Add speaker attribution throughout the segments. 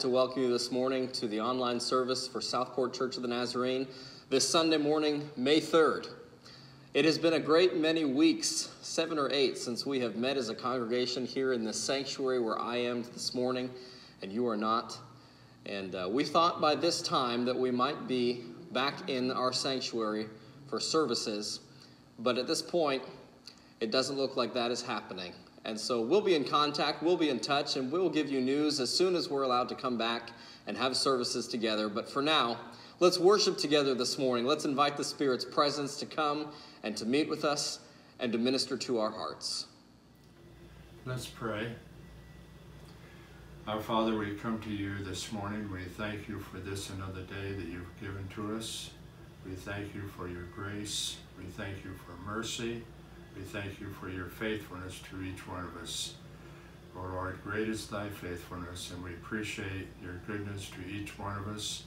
Speaker 1: To welcome you this morning to the online service for Southport Church of the Nazarene this Sunday morning, May 3rd. It has been a great many weeks, seven or eight, since we have met as a congregation here in the sanctuary where I am this morning and you are not. And uh, we thought by this time that we might be back in our sanctuary for services, but at this point, it doesn't look like that is happening. And so we'll be in contact, we'll be in touch, and we'll give you news as soon as we're allowed to come back and have services together. But for now, let's worship together this morning. Let's invite the Spirit's presence to come and to meet with us and to minister to our hearts.
Speaker 2: Let's pray. Our Father, we come to you this morning. We thank you for this another day that you've given to us. We thank you for your grace. We thank you for mercy. We thank you for your faithfulness to each one of us. O Lord, great is thy faithfulness, and we appreciate your goodness to each one of us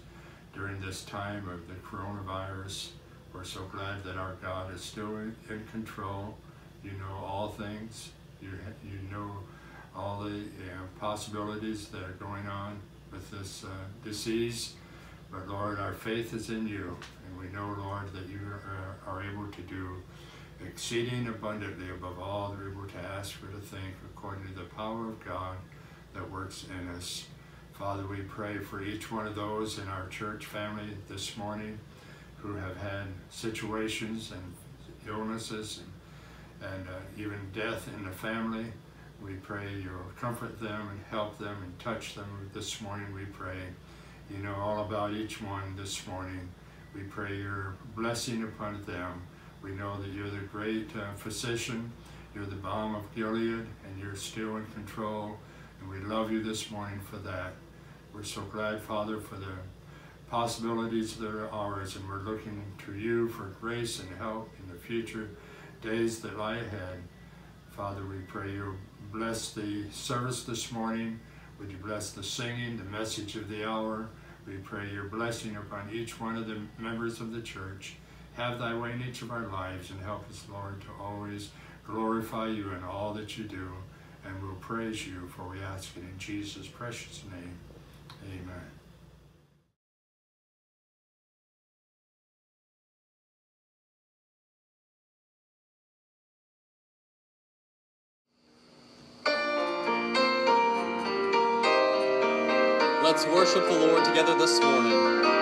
Speaker 2: during this time of the coronavirus. We're so glad that our God is still in, control. You know all things. You, you know all the uh, possibilities that are going on with this uh, disease. But Lord, our faith is in you, and we know, Lord, that you are, are able to do exceeding abundantly above all that we were to ask or to think, according to the power of God that works in us. Father, we pray for each one of those in our church family this morning who have had situations and illnesses and, and uh, even death in the family. We pray you'll comfort them and help them and touch them. This morning we pray. You know all about each one this morning. We pray your blessing upon them we know that you're the great uh, physician, you're the balm of Gilead, and you're still in control. And we love you this morning for that. We're so glad, Father, for the possibilities that are ours, and we're looking to you for grace and help in the future days that lie ahead. Father, we pray you bless the service this morning. Would you bless the singing, the message of the hour? We pray your blessing upon each one of the members of the church. Have thy way in each of our lives and help us, Lord, to always glorify you in all that you do. And we'll praise you, for we ask it in Jesus' precious name. Amen.
Speaker 1: Let's worship the Lord together this morning.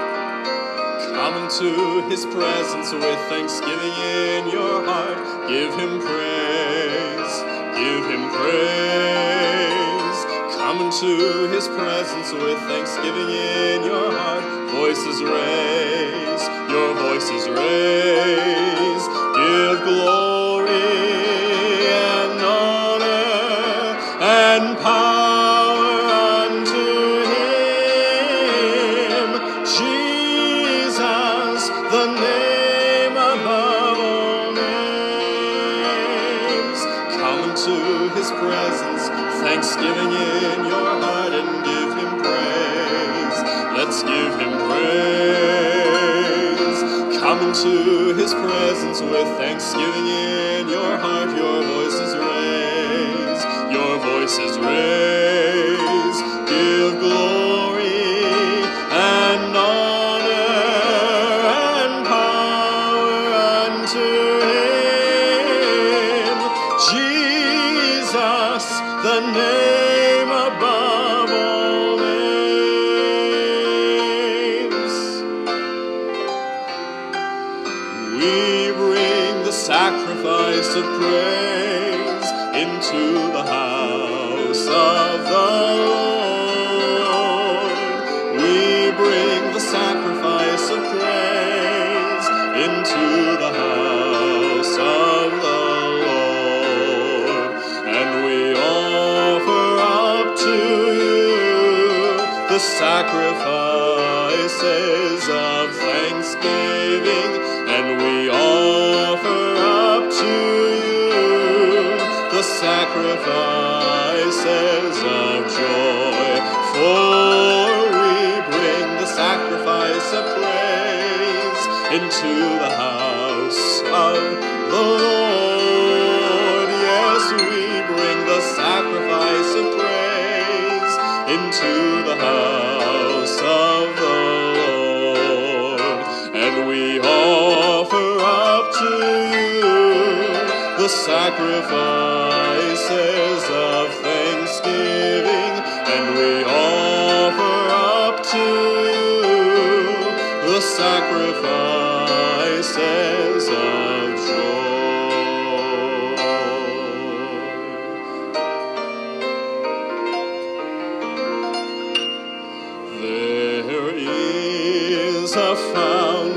Speaker 1: Come into his presence with thanksgiving in your heart. Give him praise, give him praise. Come into his presence with thanksgiving in your heart. Voices raise,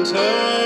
Speaker 1: Turn.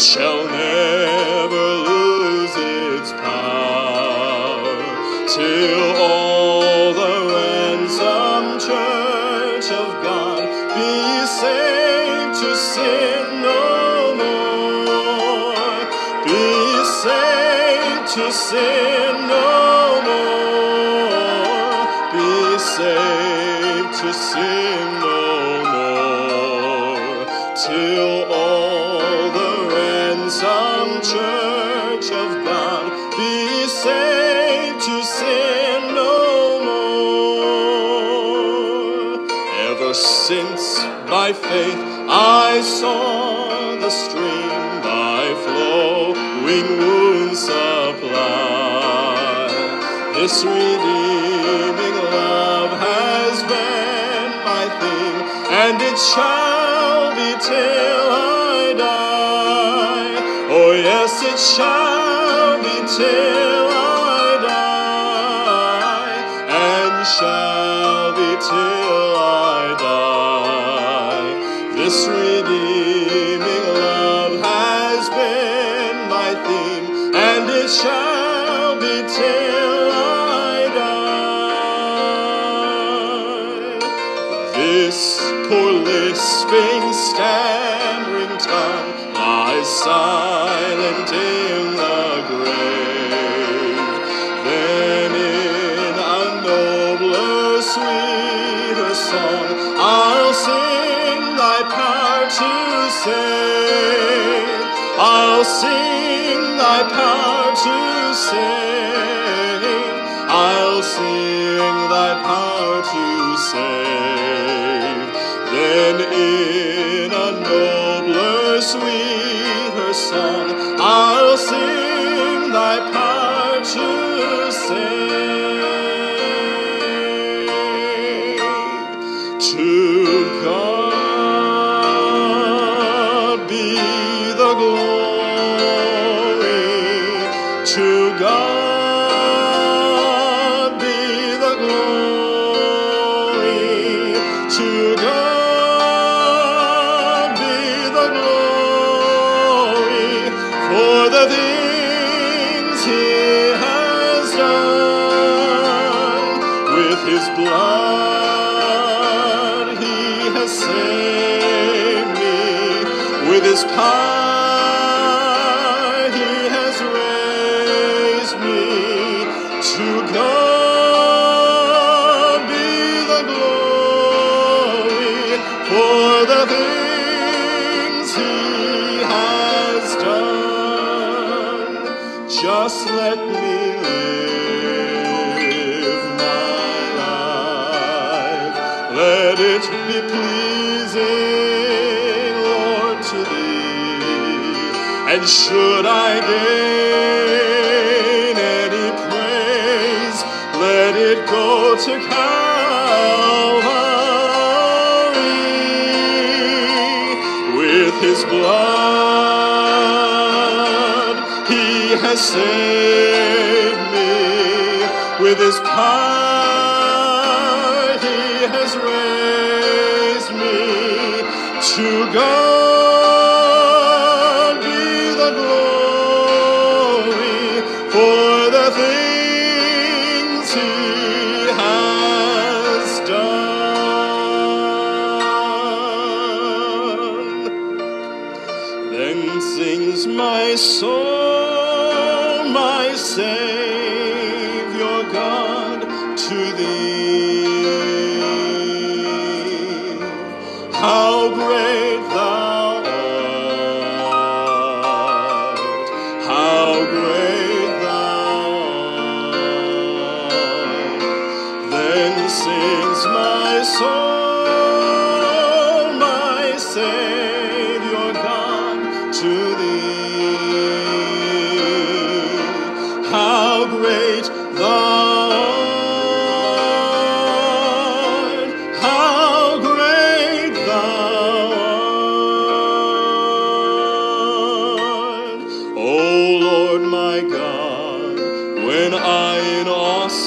Speaker 1: shall and it shall be till I die. Oh, yes, it shall be till I gasping, stammering tongue lies silent in the grave. Then in a nobler, sweeter song, I'll sing thy power to save. I'll sing thy power to save. I'll sing thy power to save. the glory. Should I gain any praise, let it go to Calvary with his blood. He has saved me with his power. He has raised me to God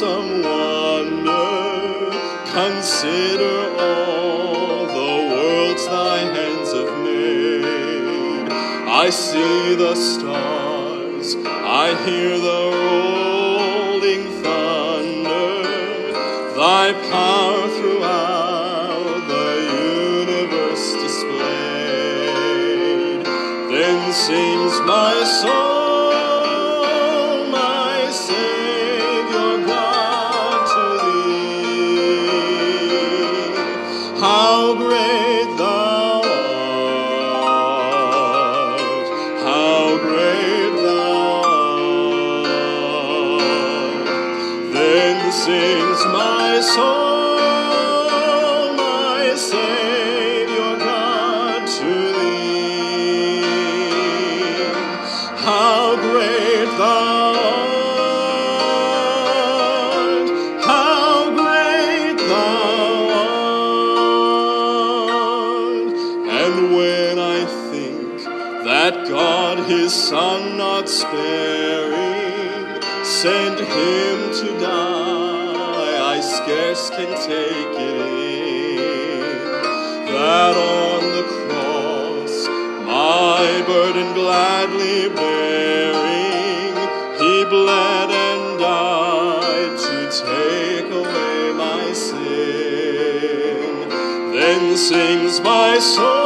Speaker 1: awesome wonder consider all the worlds thy hands have made, I see the stars, I hear the his Son not sparing sent him to die, I scarce can take it in that on the cross, my burden gladly bearing, he bled and died to take away my sin. Then sings my soul,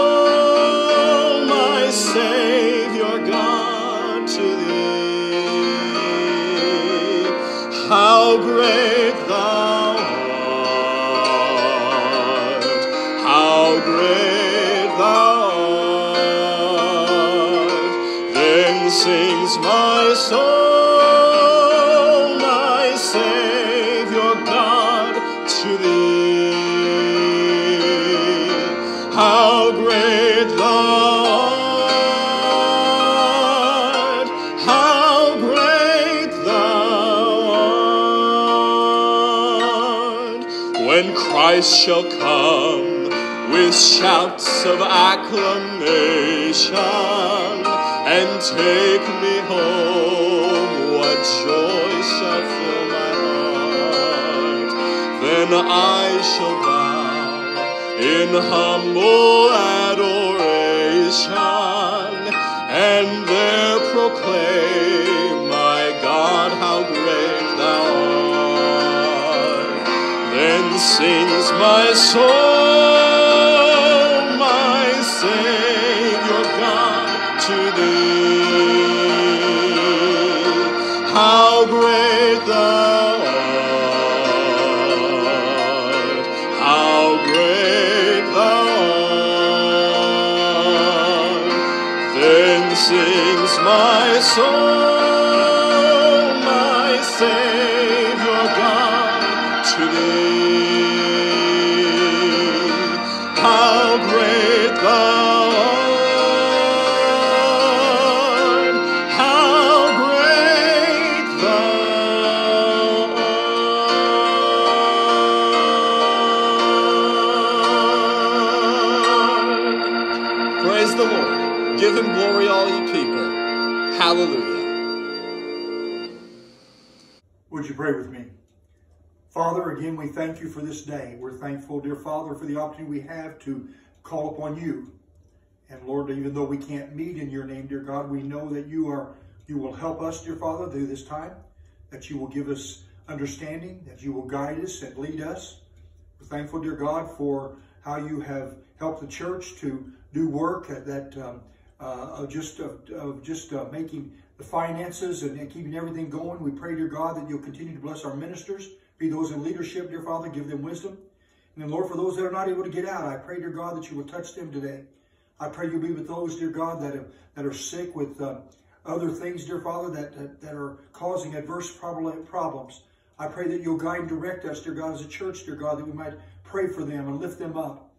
Speaker 1: take me home, what joy shall fill my heart? Then I shall bow in humble adoration and there proclaim, my God, how great thou art. Then sings my soul, Hallelujah.
Speaker 3: Would you pray with me? Father, again, we thank you for this day. We're thankful, dear Father, for the opportunity we have to call upon you. And Lord, even though we can't meet in your name, dear God, we know that you are you will help us, dear Father, through this time, that you will give us understanding, that you will guide us and lead us. We're thankful, dear God, for how you have helped the church to do work at that um, of just of, of just uh, making the finances and, and keeping everything going. We pray, dear God, that you'll continue to bless our ministers, be those in leadership, dear Father, give them wisdom. And then, Lord, for those that are not able to get out, I pray, dear God, that you will touch them today. I pray you'll be with those, dear God, that, have, that are sick with uh, other things, dear Father, that, that, that are causing adverse prob- problems. I pray that you'll guide and direct us, dear God, as a church, dear God, that we might pray for them and lift them up.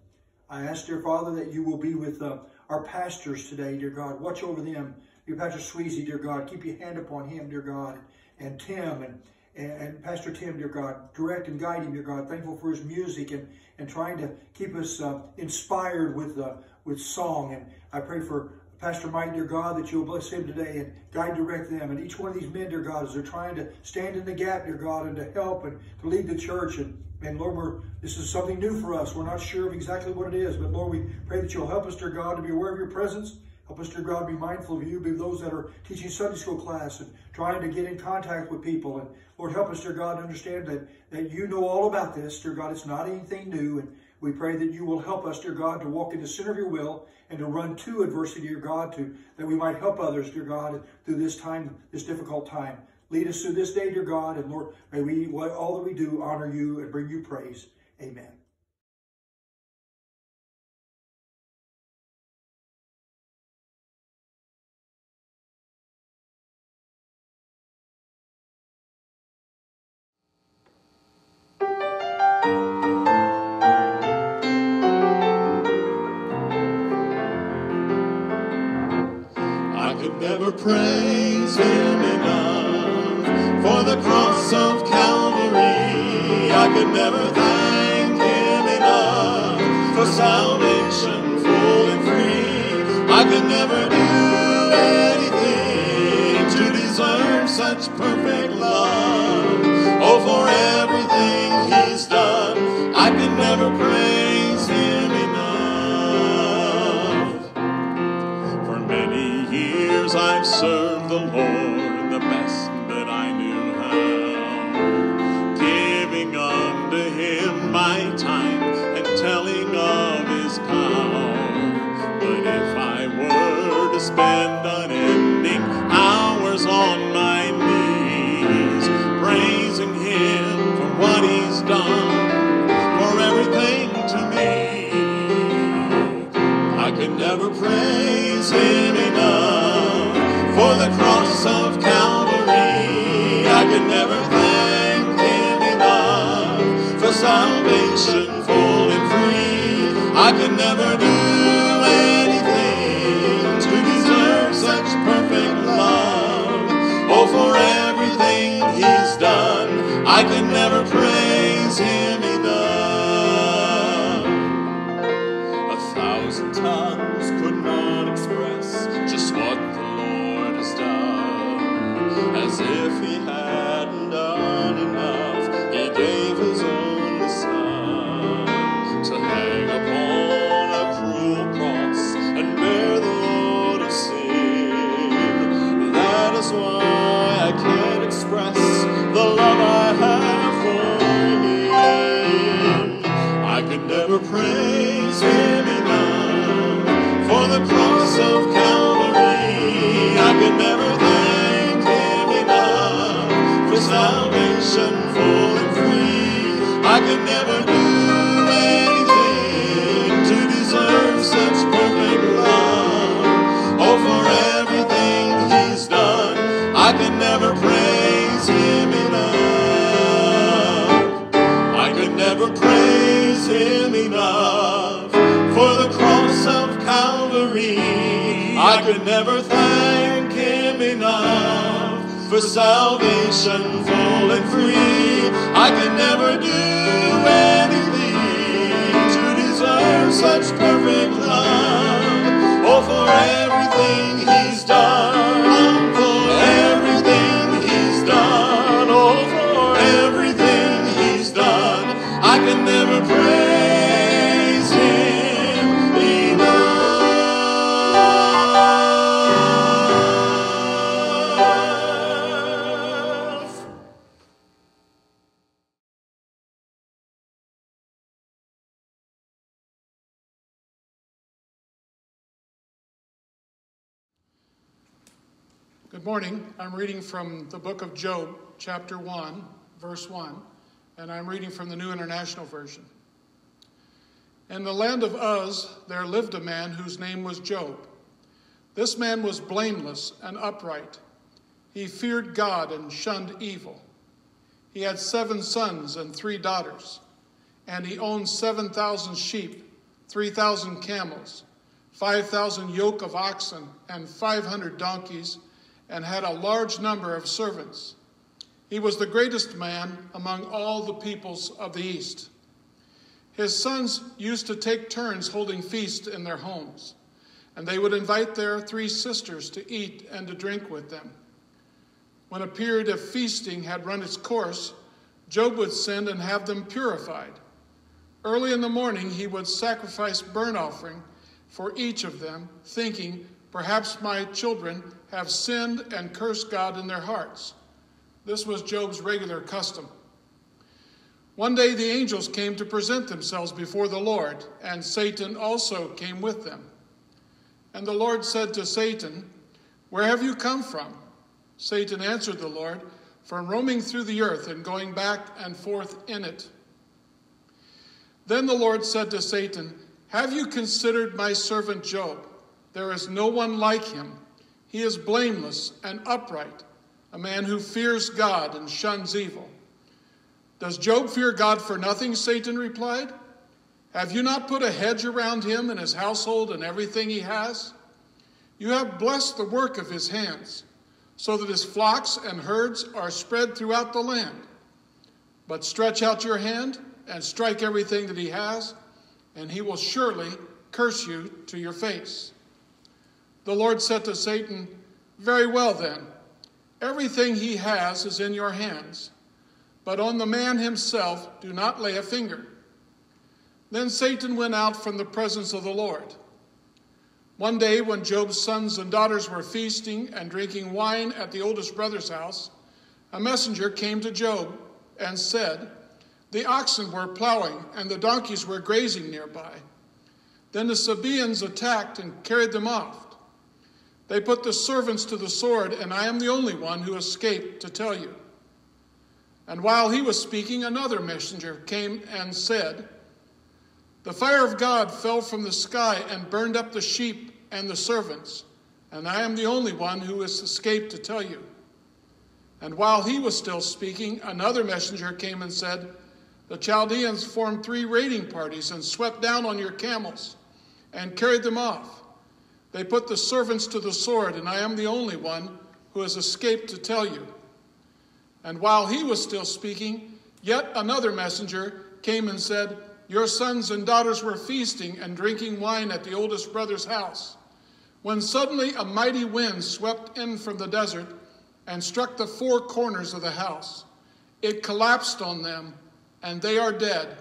Speaker 3: I ask, dear Father, that you will be with uh, our pastors today, dear God. Watch over them. Dear Pastor Sweezy, dear God, keep your hand upon him, dear God, and Tim and, and Pastor Tim, dear God, direct and guide him, dear God. Thankful for his music and, and trying to keep us uh, inspired with uh, with song. And I pray for Pastor Mike, dear God, that you'll bless him today and guide direct them. And each one of these men, dear God, as they're trying to stand in the gap, dear God, and to help and to lead the church. And, and Lord, we're, this is something new for us. We're not sure of exactly what it is, but Lord, we pray that you'll help us, dear God, to be aware of your presence. Help us, dear God, be mindful of you, be those that are teaching Sunday school class and trying to get in contact with people. And Lord, help us, dear God, understand that, that you know all about this, dear God. It's not anything new. And we pray that you will help us, dear God, to walk in the center of your will and to run to adversity, dear God, to that we might help others, dear God, through this time, this difficult time. Lead us through this day, dear God, and Lord, may we, all that we do, honor you and bring you praise. Amen.
Speaker 1: Such perfect love. As if he hadn't done enough, he gave his only son to hang upon a cruel cross and bear the load of sin. That is why I can't express the love I have for him. I could never praise him enough for the cross of could never thank him enough for salvation full and free. I could never do anything to deserve such perfect love. Oh, for
Speaker 4: Good morning. I'm reading from the book of Job, chapter 1, verse 1, and I'm reading from the New International Version. In the land of Uz, there lived a man whose name was Job. This man was blameless and upright. He feared God and shunned evil. He had seven sons and three daughters, and he owned 7,000 sheep, 3,000 camels, 5,000 yoke of oxen, and 500 donkeys, and had a large number of servants. He was the greatest man among all the peoples of the East. His sons used to take turns holding feasts in their homes, and they would invite their three sisters to eat and to drink with them. When a period of feasting had run its course, Job would send and have them purified. Early in the morning, he would sacrifice burnt offering for each of them, thinking, Perhaps my children have sinned and cursed God in their hearts. This was Job's regular custom. One day the angels came to present themselves before the Lord, and Satan also came with them. And the Lord said to Satan, Where have you come from? Satan answered the Lord, From roaming through the earth and going back and forth in it. Then the Lord said to Satan, Have you considered my servant Job? There is no one like him. He is blameless and upright, a man who fears God and shuns evil. Does Job fear God for nothing? Satan replied. Have you not put a hedge around him and his household and everything he has? You have blessed the work of his hands, so that his flocks and herds are spread throughout the land. But stretch out your hand and strike everything that he has, and he will surely curse you to your face. The Lord said to Satan, Very well then, everything he has is in your hands, but on the man himself do not lay a finger. Then Satan went out from the presence of the Lord. One day, when Job's sons and daughters were feasting and drinking wine at the oldest brother's house, a messenger came to Job and said, The oxen were plowing and the donkeys were grazing nearby. Then the Sabaeans attacked and carried them off. They put the servants to the sword, and I am the only one who escaped to tell you. And while he was speaking, another messenger came and said, The fire of God fell from the sky and burned up the sheep and the servants, and I am the only one who has escaped to tell you. And while he was still speaking, another messenger came and said, The Chaldeans formed three raiding parties and swept down on your camels and carried them off. They put the servants to the sword, and I am the only one who has escaped to tell you. And while he was still speaking, yet another messenger came and said, Your sons and daughters were feasting and drinking wine at the oldest brother's house. When suddenly a mighty wind swept in from the desert and struck the four corners of the house. It collapsed on them, and they are dead,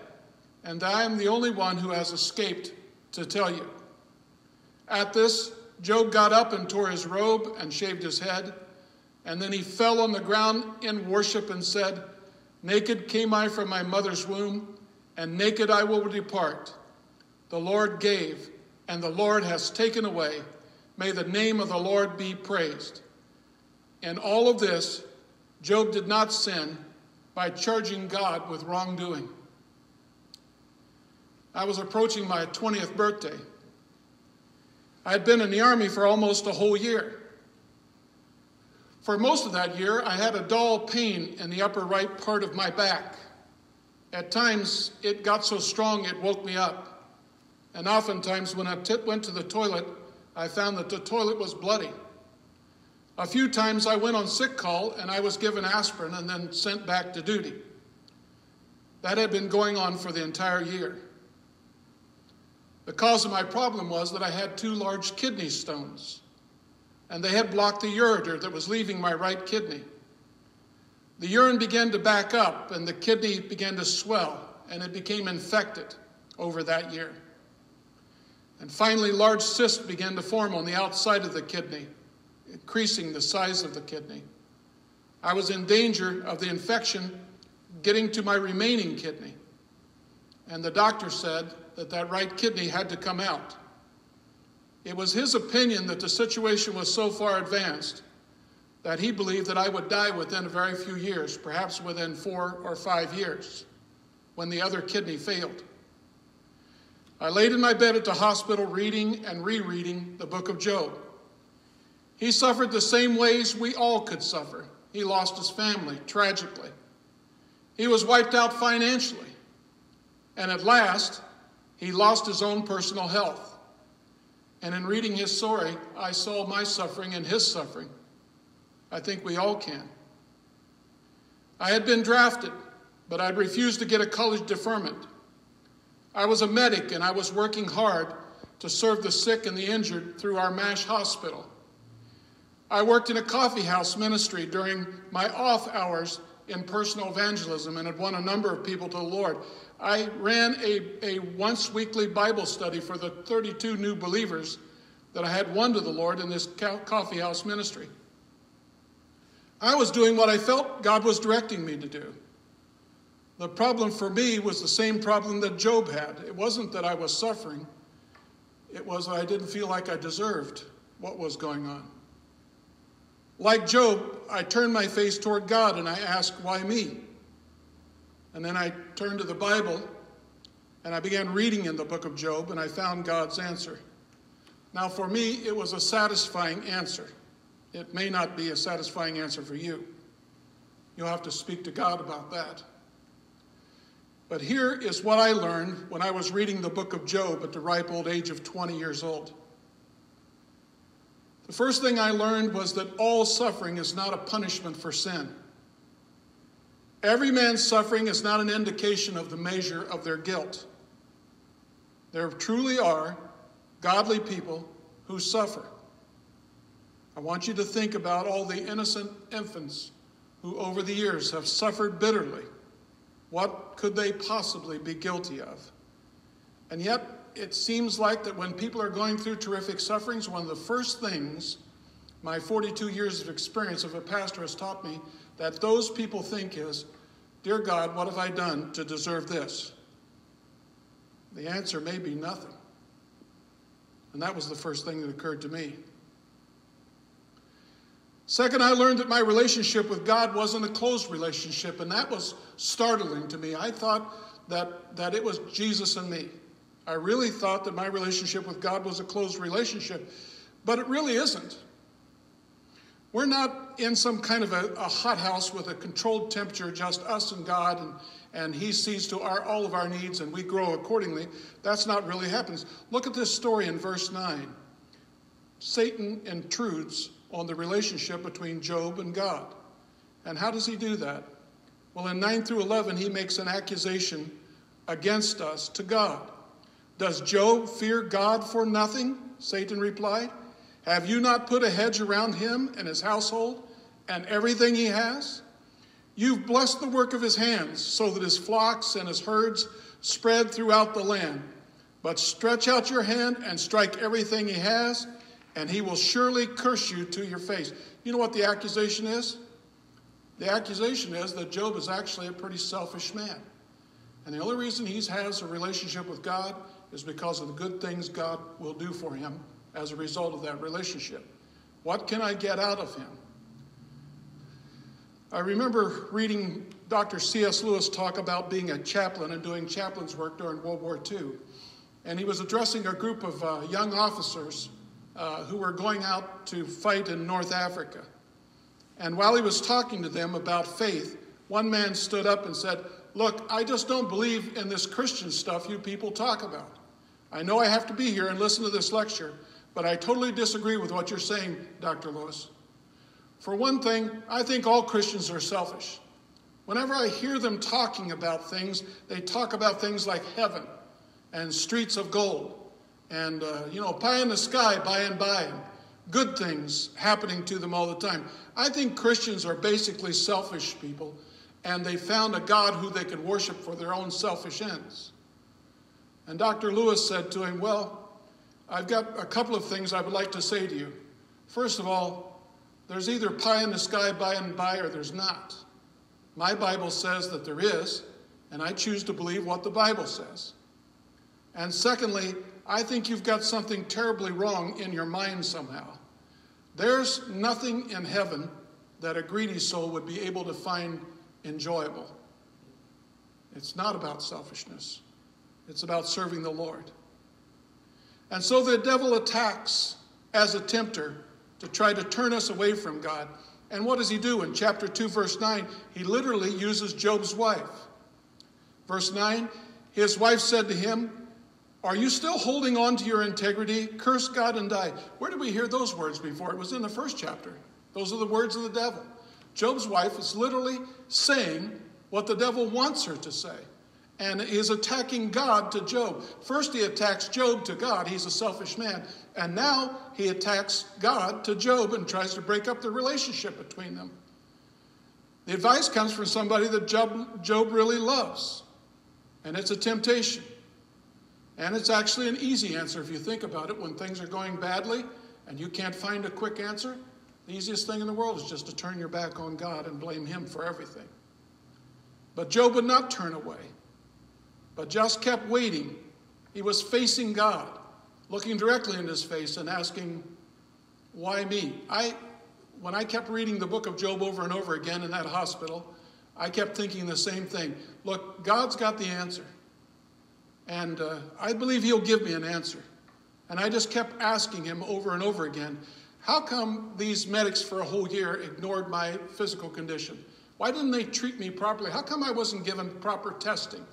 Speaker 4: and I am the only one who has escaped to tell you. At this, Job got up and tore his robe and shaved his head. And then he fell on the ground in worship and said, Naked came I from my mother's womb, and naked I will depart. The Lord gave, and the Lord has taken away. May the name of the Lord be praised. In all of this, Job did not sin by charging God with wrongdoing. I was approaching my 20th birthday. I had been in the Army for almost a whole year. For most of that year, I had a dull pain in the upper right part of my back. At times, it got so strong it woke me up. And oftentimes, when I went to the toilet, I found that the toilet was bloody. A few times I went on sick call and I was given aspirin and then sent back to duty. That had been going on for the entire year. The cause of my problem was that I had two large kidney stones, and they had blocked the ureter that was leaving my right kidney. The urine began to back up, and the kidney began to swell, and it became infected over that year. And finally, large cysts began to form on the outside of the kidney, increasing the size of the kidney. I was in danger of the infection getting to my remaining kidney. And the doctor said that that right kidney had to come out. It was his opinion that the situation was so far advanced that he believed that I would die within a very few years, perhaps within four or five years, when the other kidney failed. I laid in my bed at the hospital reading and rereading the book of Job. He suffered the same ways we all could suffer. He lost his family tragically. He was wiped out financially. And at last, he lost his own personal health. And in reading his story, I saw my suffering and his suffering. I think we all can. I had been drafted, but I'd refused to get a college deferment. I was a medic and I was working hard to serve the sick and the injured through our MASH hospital. I worked in a coffee house ministry during my off hours in personal evangelism and had won a number of people to the Lord. I ran a, a once weekly Bible study for the 32 new believers that I had won to the Lord in this coffee house ministry. I was doing what I felt God was directing me to do. The problem for me was the same problem that Job had. It wasn't that I was suffering, it was I didn't feel like I deserved what was going on. Like Job, I turned my face toward God and I asked, Why me? And then I turned to the Bible and I began reading in the book of Job and I found God's answer. Now, for me, it was a satisfying answer. It may not be a satisfying answer for you. You'll have to speak to God about that. But here is what I learned when I was reading the book of Job at the ripe old age of 20 years old. The first thing I learned was that all suffering is not a punishment for sin. Every man's suffering is not an indication of the measure of their guilt. There truly are godly people who suffer. I want you to think about all the innocent infants who, over the years, have suffered bitterly what could they possibly be guilty of? And yet, it seems like that when people are going through terrific sufferings, one of the first things my 42 years of experience of a pastor has taught me that those people think is, Dear God, what have I done to deserve this? The answer may be nothing. And that was the first thing that occurred to me. Second, I learned that my relationship with God wasn't a closed relationship, and that was startling to me. I thought that, that it was Jesus and me. I really thought that my relationship with God was a closed relationship, but it really isn't. We're not in some kind of a, a hothouse with a controlled temperature, just us and God, and, and He sees to our, all of our needs and we grow accordingly. That's not really happens. Look at this story in verse 9. Satan intrudes on the relationship between Job and God. And how does he do that? Well, in 9 through 11, he makes an accusation against us to God. Does Job fear God for nothing? Satan replied. Have you not put a hedge around him and his household and everything he has? You've blessed the work of his hands so that his flocks and his herds spread throughout the land. But stretch out your hand and strike everything he has, and he will surely curse you to your face. You know what the accusation is? The accusation is that Job is actually a pretty selfish man. And the only reason he has a relationship with God is because of the good things God will do for him as a result of that relationship. What can I get out of him? I remember reading Dr. C.S. Lewis talk about being a chaplain and doing chaplain's work during World War II. And he was addressing a group of uh, young officers uh, who were going out to fight in North Africa. And while he was talking to them about faith, one man stood up and said, Look, I just don't believe in this Christian stuff you people talk about. I know I have to be here and listen to this lecture, But I totally disagree with what you're saying, Dr. Lewis. For one thing, I think all Christians are selfish. Whenever I hear them talking about things, they talk about things like heaven and streets of gold and, uh, you know, pie in the sky by and by, good things happening to them all the time. I think Christians are basically selfish people, and they found a God who they can worship for their own selfish ends. And Dr. Lewis said to him, Well, I've got a couple of things I would like to say to you. First of all, there's either pie in the sky by and by or there's not. My Bible says that there is, and I choose to believe what the Bible says. And secondly, I think you've got something terribly wrong in your mind somehow. There's nothing in heaven that a greedy soul would be able to find enjoyable. It's not about selfishness, it's about serving the Lord. And so the devil attacks as a tempter to try to turn us away from God. And what does he do? In chapter 2, verse 9, he literally uses Job's wife. Verse 9, his wife said to him, Are you still holding on to your integrity? Curse God and die. Where did we hear those words before? It was in the first chapter. Those are the words of the devil. Job's wife is literally saying what the devil wants her to say and is attacking God to Job. First, he attacks Job to God. He's a selfish man. And now he attacks God to Job and tries to break up the relationship between them. The advice comes from somebody that Job, Job really loves, and it's a temptation. And it's actually an easy answer if you think about it. When things are going badly and you can't find a quick answer, the easiest thing in the world is just to turn your back on God and blame Him for everything. But Job would not turn away but just kept waiting. He was facing God, looking directly in his face and asking, Why me? I, when I kept reading the book of Job over and over again in that hospital, I kept thinking the same thing. Look, God's got the answer. And uh, I believe He'll give me an answer. And I just kept asking Him over and over again, How come these medics for a whole year ignored my physical condition? Why didn't they treat me properly? How come I wasn't given proper testing?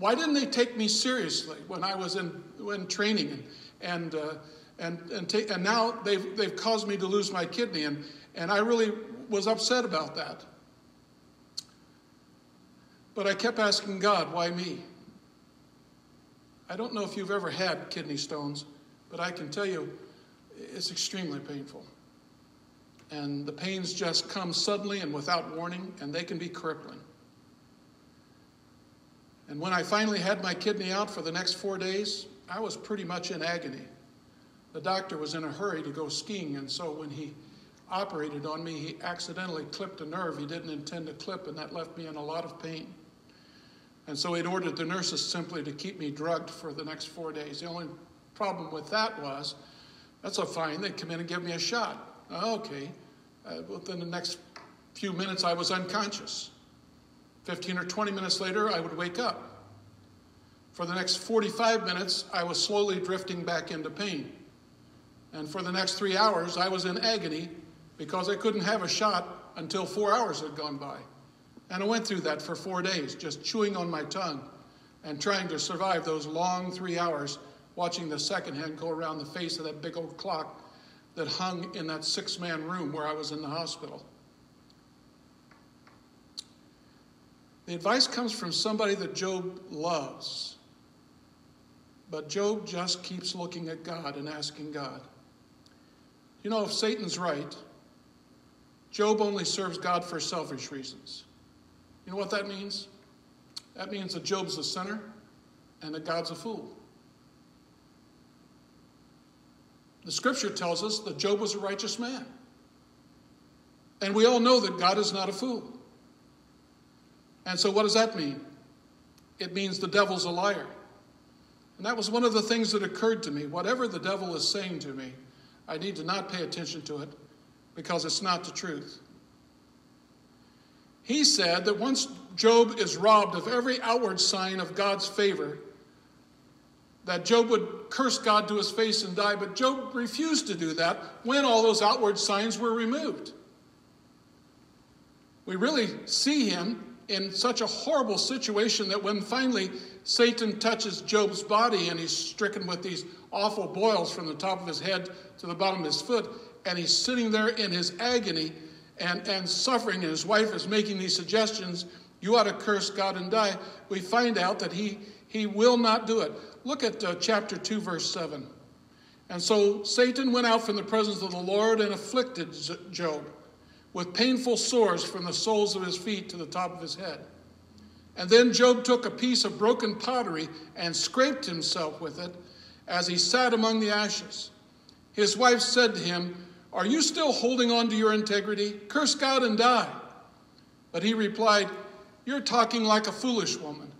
Speaker 4: Why didn't they take me seriously when I was in, in training? And, uh, and, and, ta- and now they've, they've caused me to lose my kidney. And, and I really was upset about that. But I kept asking God, why me? I don't know if you've ever had kidney stones, but I can tell you it's extremely painful. And the pains just come suddenly and without warning, and they can be crippling. And when I finally had my kidney out for the next four days, I was pretty much in agony. The doctor was in a hurry to go skiing, and so when he operated on me, he accidentally clipped a nerve he didn't intend to clip, and that left me in a lot of pain. And so he'd ordered the nurses simply to keep me drugged for the next four days. The only problem with that was that's a fine. They'd come in and give me a shot. Okay. Uh, within the next few minutes, I was unconscious. 15 or 20 minutes later, I would wake up. For the next 45 minutes, I was slowly drifting back into pain. And for the next three hours, I was in agony because I couldn't have a shot until four hours had gone by. And I went through that for four days, just chewing on my tongue and trying to survive those long three hours watching the second hand go around the face of that big old clock that hung in that six man room where I was in the hospital. The advice comes from somebody that Job loves. But Job just keeps looking at God and asking God. You know, if Satan's right, Job only serves God for selfish reasons. You know what that means? That means that Job's a sinner and that God's a fool. The scripture tells us that Job was a righteous man. And we all know that God is not a fool. And so, what does that mean? It means the devil's a liar. And that was one of the things that occurred to me. Whatever the devil is saying to me, I need to not pay attention to it because it's not the truth. He said that once Job is robbed of every outward sign of God's favor, that Job would curse God to his face and die, but Job refused to do that when all those outward signs were removed. We really see him in such a horrible situation that when finally Satan touches Job's body and he's stricken with these awful boils from the top of his head to the bottom of his foot, and he's sitting there in his agony and, and suffering, and his wife is making these suggestions you ought to curse God and die. We find out that he, he will not do it. Look at uh, chapter 2, verse 7. And so Satan went out from the presence of the Lord and afflicted Job with painful sores from the soles of his feet to the top of his head. And then Job took a piece of broken pottery and scraped himself with it as he sat among the ashes. His wife said to him, Are you still holding on to your integrity? Curse God and die. But he replied, You're talking like a foolish woman.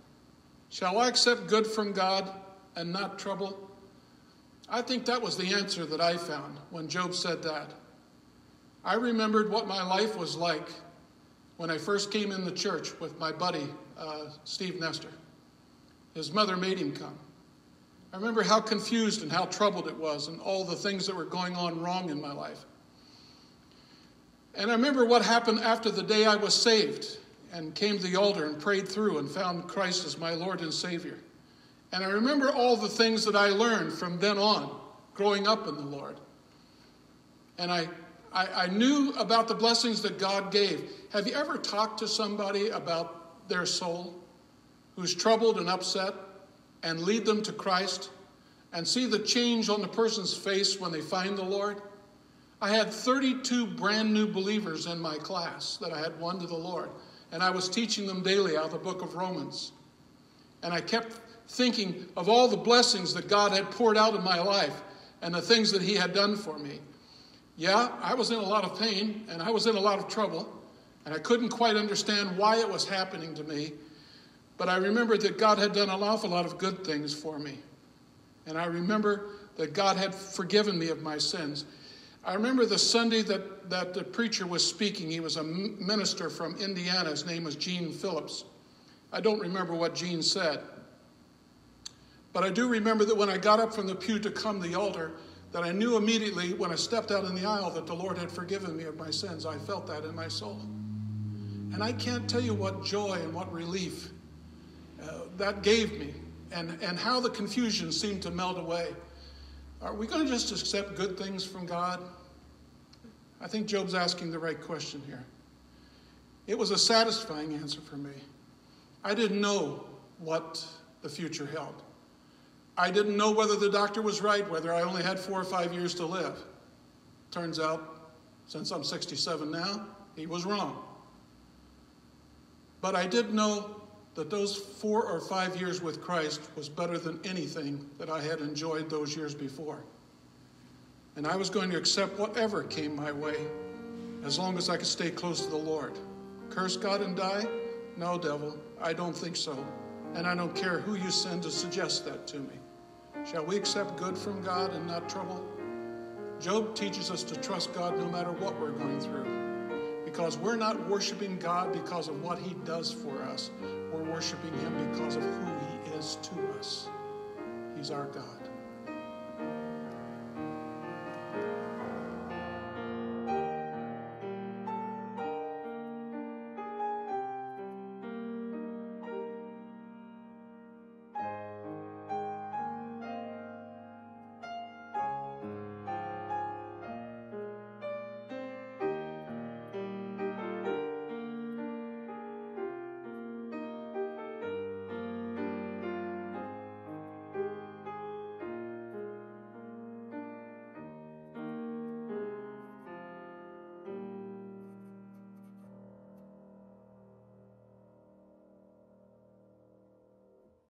Speaker 4: Shall I accept good from God and not trouble? I think that was the answer that I found when Job said that. I remembered what my life was like when I first came in the church with my buddy, uh, Steve Nestor. His mother made him come. I remember how confused and how troubled it was and all the things that were going on wrong in my life. And I remember what happened after the day I was saved and came to the altar and prayed through and found Christ as my Lord and Savior. And I remember all the things that I learned from then on, growing up in the Lord. And I, I, I, knew about the blessings that God gave. Have you ever talked to somebody about their soul who's troubled and upset and lead them to Christ and see the change on the person's face when they find the Lord? I had 32 brand new believers in my class that I had won to the Lord, and I was teaching them daily out of the book of Romans. And I kept thinking of all the blessings that God had poured out in my life and the things that He had done for me. Yeah, I was in a lot of pain and I was in a lot of trouble, and I couldn't quite understand why it was happening to me. But I remembered that God had done an awful lot of good things for me. And I remember that God had forgiven me of my sins. I remember the Sunday that, that the preacher was speaking. He was a minister from Indiana. His name was Gene Phillips. I don't remember what Gene said. But I do remember that when I got up from the pew to come to the altar, that I knew immediately when I stepped out in the aisle that the Lord had forgiven me of my sins. I felt that in my soul. And I can't tell you what joy and what relief uh, that gave me and, and how the confusion seemed to melt away. Are we going to just accept good things from God? I think Job's asking the right question here. It was a satisfying answer for me. I didn't know what the future held. I didn't know whether the doctor was right, whether I only had four or five years to live. Turns out, since I'm 67 now, he was wrong. But I did know that those four or five years with Christ was better than anything that I had enjoyed those years before. And I was going to accept whatever came my way as long as I could stay close to the Lord. Curse God and die? No, devil, I don't think so. And I don't care who you send to suggest that to me. Shall we accept good from God and not trouble? Job teaches us to trust God no matter what we're going through. Because we're not worshiping God because of what He does for us, we're worshiping Him because of who He is to us. He's our God.